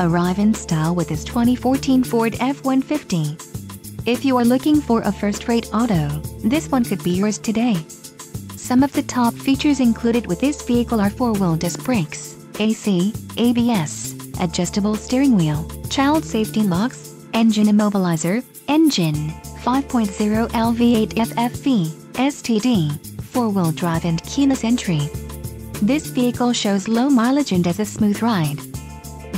arrive in style with this 2014 Ford F-150. If you are looking for a first-rate auto, this one could be yours today. Some of the top features included with this vehicle are four-wheel disc brakes, AC, ABS, adjustable steering wheel, child safety locks, engine immobilizer, engine, 5.0 LV8 FFV, STD, four-wheel drive and keyless entry. This vehicle shows low mileage and has a smooth ride.